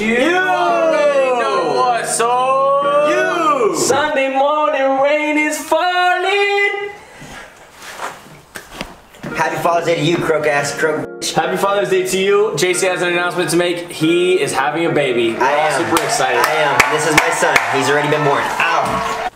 You already know what, so You! Sunday morning rain is falling. Happy Father's Day to you, croak ass, croak. Happy Father's Day to you. JC has an announcement to make. He is having a baby. We're I am. super excited. I am. This is my son. He's already been born. Ow.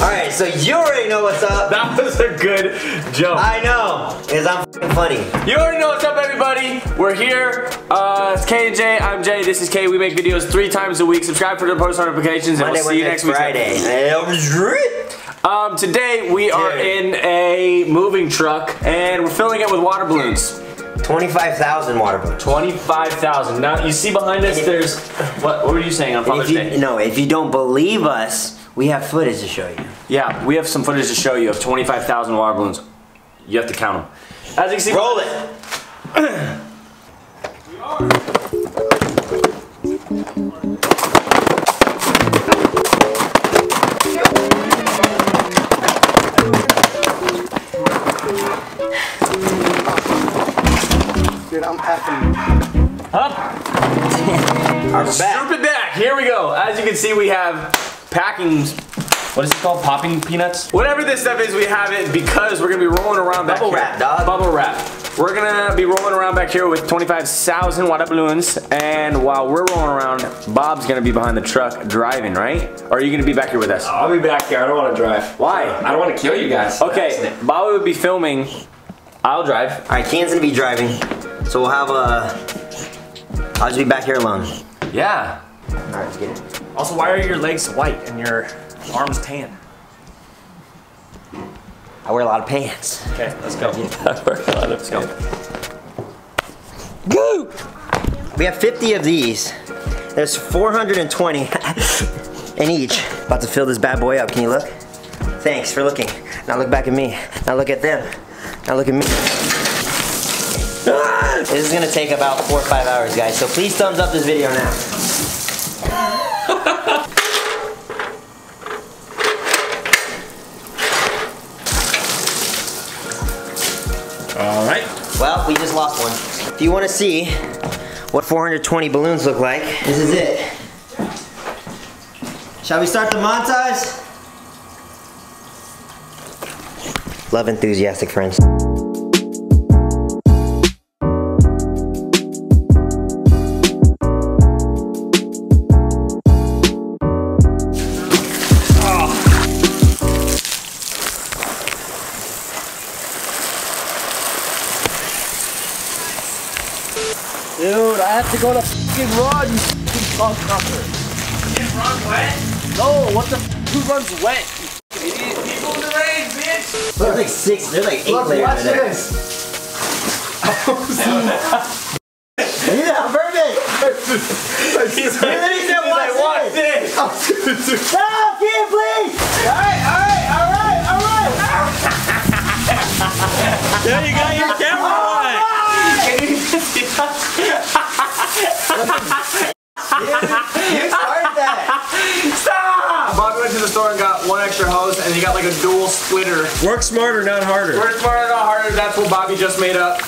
Alright, so you already know what's up. That was a good joke. I know, because I'm f***ing funny. You already know what's up, everybody. We're here. Uh, it's K and J. I'm Jay. This is K. We make videos three times a week. Subscribe for the post notifications, and Monday, we'll see you Wednesday, next week. Friday. Um, today we are in a moving truck, and we're filling it with water balloons. 25,000 water balloons. Twenty-five thousand. Now you see behind us. There's what? What were you saying on Father's if Day? no, if you don't believe us, we have footage to show you. Yeah, we have some footage to show you of 25,000 water balloons. You have to count them. As you can see, Roll it. Dude, I'm effing. up, Our back. strip it back. Here we go. As you can see, we have packing. What is it called? Popping peanuts? Whatever this stuff is, we have it because we're gonna be rolling around back Bubble here. wrap, dog. Bubble wrap. We're gonna be rolling around back here with 25,000 water balloons, and while we're rolling around, Bob's gonna be behind the truck driving, right? Or are you gonna be back here with us? I'll be back here. I don't want to drive. Why? I don't want to kill you guys. Okay, Bobby would be filming. I'll drive. Alright, Ken's gonna be driving. So we'll have a. I'll just be back here alone. Yeah. Alright, let's get it. Also, why are your legs white and your arms tan? I wear a lot of pants. Okay, let's go. Let's go. Go! We have 50 of these. There's 420 in each. About to fill this bad boy up. Can you look? Thanks for looking. Now look back at me. Now look at them. Now look at me. This is gonna take about four or five hours, guys. So please thumbs up this video now. We just lost one. If you want to see what 420 balloons look like, this is it. Shall we start the montage? Love enthusiastic friends. Have to go to fucking run, you fucking cocksucker. Get run wet. No, what the f- who runs wet? Idiot people in the rain, bitch. There's like six, there's like eight Look, layers watch in there. this. Yeah, perfect! He's You literally said watch watch this! this. No, kid, please! Alright, alright, alright, alright! There you got your camera on. You started that! Stop! Bobby went to the store and got one extra hose, and he got like a dual splitter. Work smarter, not harder. We're smarter, not harder. That's what Bobby just made up.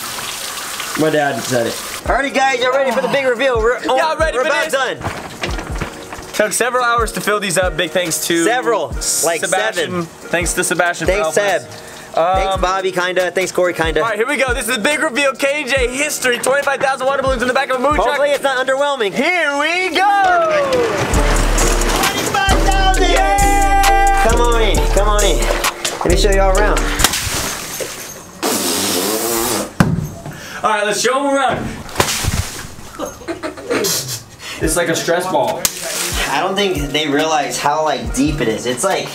My dad said it. Alrighty guys, y'all ready for the big reveal? We're, oh, Y'all ready we're for about this? done. Took several hours to fill these up. Big thanks to Several, like Sebastian. seven. Thanks to Sebastian. Thanks, helping Seb. Us. Thanks, Um, Bobby, kinda. Thanks, Corey, kinda. All right, here we go. This is the big reveal. KJ history. 25,000 water balloons in the back of a truck. Hopefully it's not underwhelming. Here we go. 25,000! Come on in, come on in. Let me show y'all around. All right, let's show them around. It's like a stress ball. I don't think they realize how like deep it is. It's like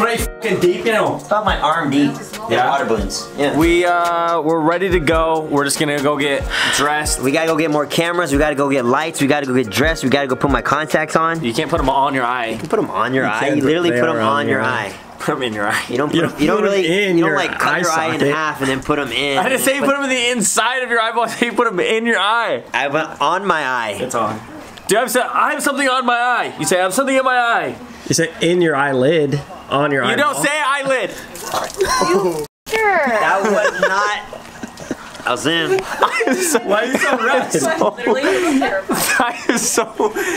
pretty fucking deep, you know. it's about my arm deep. Yeah? Water balloons. Yeah. We uh, we're ready to go. We're just gonna go get dressed. We gotta go get more cameras. We gotta go get lights. We gotta go get dressed. We gotta go put my contacts on. You You can't put them on your eye. You can put them on your eye. You literally put them on your eye. Put them in your eye. You don't. Put You them, don't you don't really. in you don't like cut your eye in socket. half and then put them in. I didn't say you put them in the inside of your eyeball. I said you put them in your eye. I went on my eye. It's on. Do I have, some, I have something on my eye? You say I have something in my eye. You say in your eyelid, on your eyelid. You eyeball. don't say eyelid. That was not I was in. Why are you so red? Literally, I am so.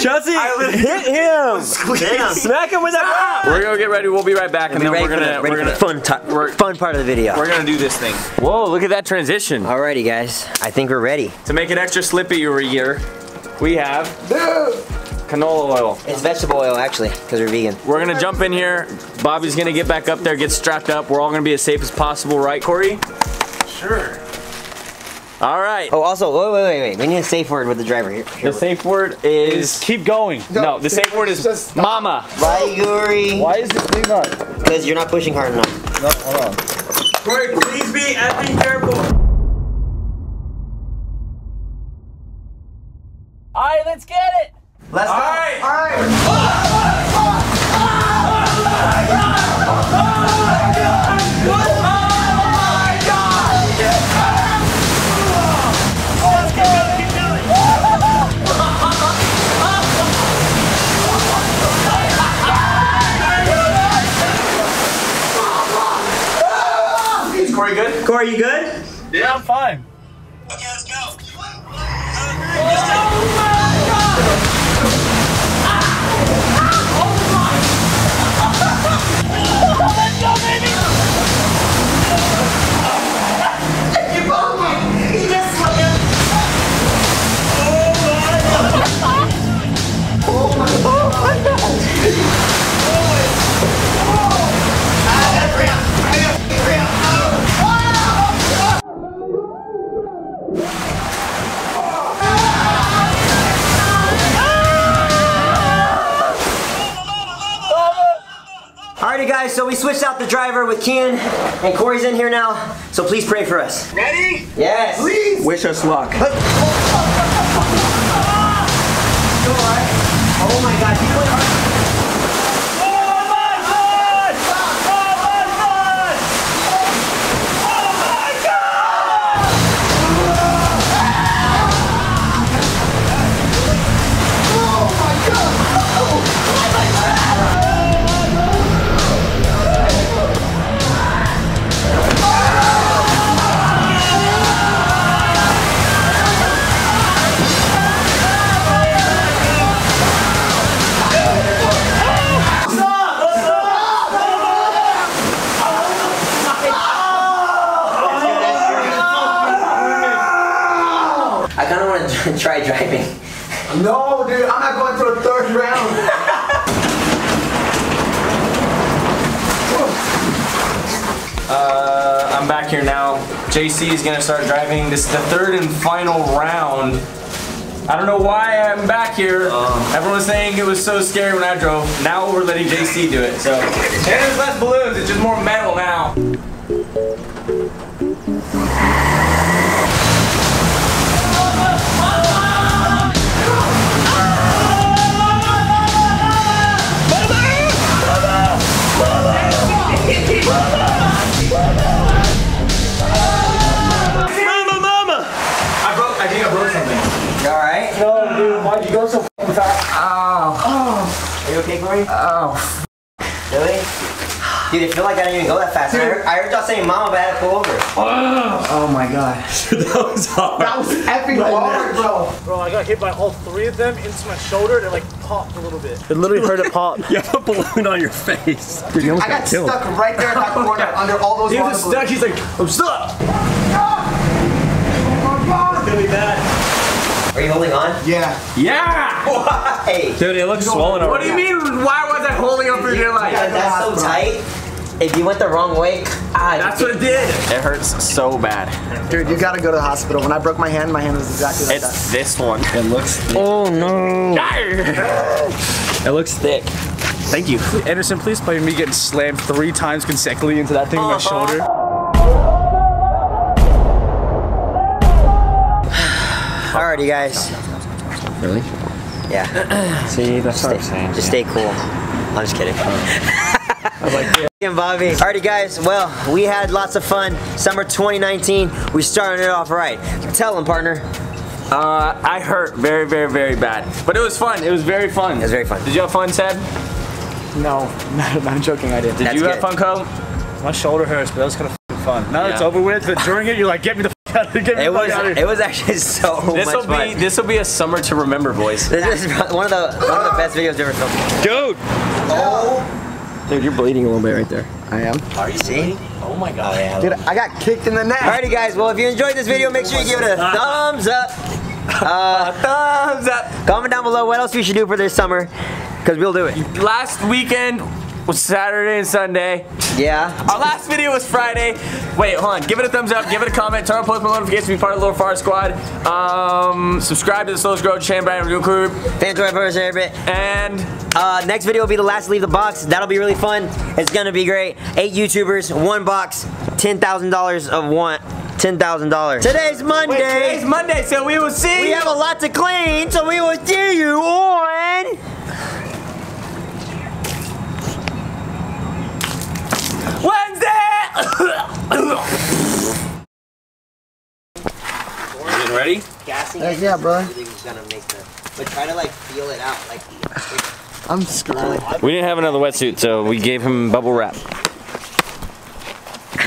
Chelsea, hit him. Damn. Smack him with that. We're gonna get ready. We'll be right back, and Be then we're gonna the, we're gonna fun, ti- we're- fun part of the video. we're gonna do this thing. Whoa! Look at that transition. Alrighty, guys. I think we're ready. To make it extra slippy over here, we have canola oil. It's vegetable oil, actually, because we're vegan. We're gonna jump in here. Bobby's gonna get back up there, get strapped up. We're all gonna be as safe as possible, right, Corey? Sure. All right. Oh, also, wait, wait, wait, wait. We need a safe word with the driver here. The safe word is Keep going. no. The safe word is Just- mama. Bye, Yuri. Why is this thing on? Because you're not pushing hard enough. No, hold on. Corey, please be effing careful. All right, let's get it. Let's go. Is Corey good? Corey, you good? Yeah, I'm fine. Alrighty, guys. So we switched out the driver with Kian, and Corey's in here now. So please pray for us. Ready? Yes. Please. Wish us luck. Oh my God. you really are- to driving. No, dude, I'm not going to a third round. Uh, I'm back here now. JC is gonna start driving. This is the third and final round. I don't know why I'm back here. Everyone was saying it was so scary when I drove. Now we're letting JC do it. So, and there's less balloons. It's just more metal now. Dude, it feel like I didn't even go that fast. I heard, I heard y'all saying mama, but I had to pull over. Oh my god. that was hard. That was effing hard, bro. Bro, I got hit by all three of them into my shoulder. It like popped a little bit. It literally hurt it pop. You have a balloon on your face. Dude, you I got got stuck right there in that corner under all those He was stuck. balloons. He's like, I'm stuck. Really bad. Are you holding on? Yeah. Yeah. Hey. Dude, it looks swollen over What do you mean? Why was I holding up for your life? That's so tight. If you went the wrong way, ah, That's what it did. It hurts so bad. Dude, you gotta go to the hospital. When I broke my hand, my hand was exactly like It's this one. It looks Oh no. it looks thick. Thank you. Anderson, please play me getting slammed three times consecutively into that thing with my shoulder. Alrighty, guys. Really? Yeah. See, that's what I'm saying. Just stay cool. I'm just kidding. and Bobby. Alrighty, guys. Well, we had lots of fun. Summer 2019. We started it off right. Tell them, partner. Uh, I hurt very, very, very bad. But it was fun. It was very fun. It was very fun. Did you have fun, Seb? No, not, I'm joking. I didn't. Did That's you good. have fun, Cole? My shoulder hurts, but that was kind of fun. Now it's over with, but during it, you're like, get me the fuck out of here, get me It the fuck was out of here. it was actually so This much will be fun. this will be a summer to remember, boys. This is one of the one of the best videos ever filmed. Dude! Dude, you're bleeding a little bit right there. I am. Are you See? Oh my god. Dude, I got kicked in the neck. Alrighty guys, well if you enjoyed this video, make sure you give it a thumbs up. Uh, Thumbs up. comment down below what else we should do for this summer, because we'll do it. Last weekend was Saturday and Sunday. Yeah. Our last video was Friday. Wait, hold on. Give it a thumbs up. Give it a comment. Turn on post notifications to be part of the Little Fire Squad. Um, subscribe to the Slow Grow Chan Brand Review Crew. Fans for first bit. And Uh, next video will be the last leave the box. That'll be really fun. It's gonna be great. Eight YouTubers, one box, ten thousand dollars of one, ten thousand dollars. Today's Monday. wait, today's Monday, so we will see. we have a lot to clean, so we will see you on. Getting ready? Gassing. yeah, bro. Everything's gonna make the. But try to like feel it out, like. I'm screwed. We didn't have another wetsuit, so we gave him bubble wrap.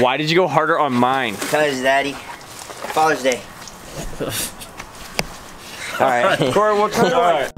Why did you go harder on mine? Cause Daddy, Father's Day. All right. Corey, what kind of